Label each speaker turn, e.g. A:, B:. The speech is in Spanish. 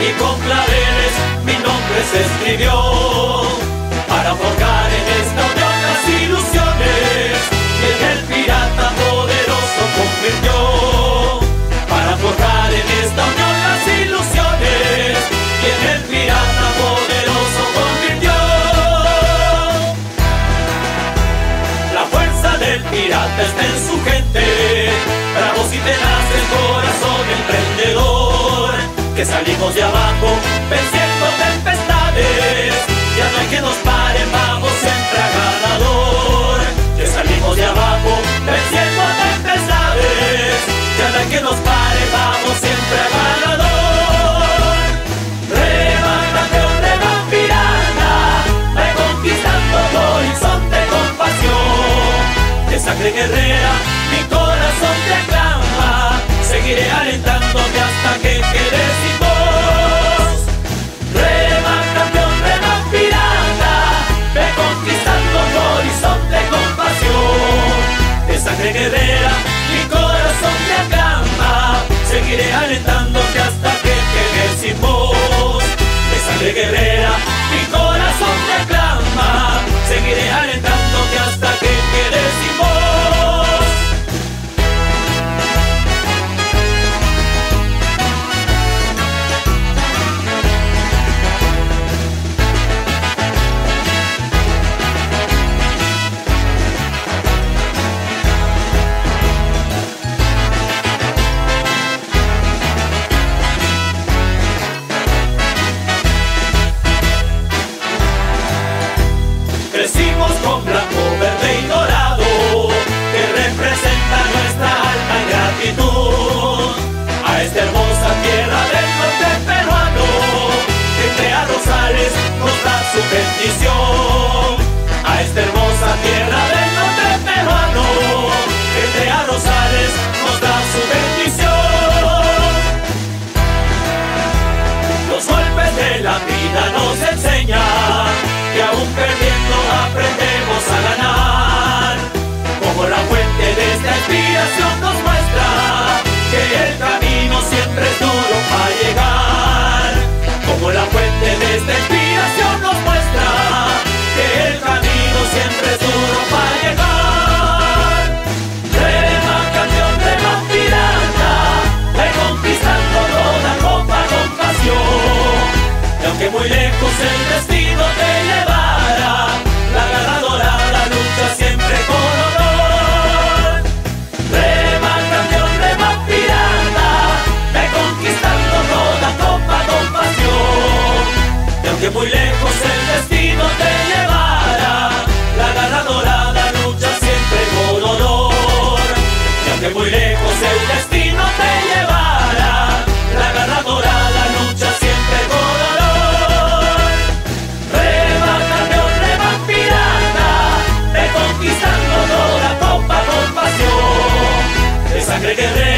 A: y con clareles mi nombre se escribió para forjar en esta unión las ilusiones que el pirata poderoso convirtió para forjar en esta unión las ilusiones que el pirata poderoso convirtió. La fuerza del pirata está en su gente bravos y tenaz el corazón emprendedor que salimos de abajo, venciendo tempestades. Ya no hay que nos pare, vamos entra ganador. Que salimos de abajo, venciendo tempestades. Ya no hay que nos pare. mi corazón te aclama, seguiré alentando. muy lejos el destino te llevará. La ganadora, la lucha siempre con dolor. Reba, campeón, reba, pirata, reconquistando toda copa con pasión. De sangre guerrera.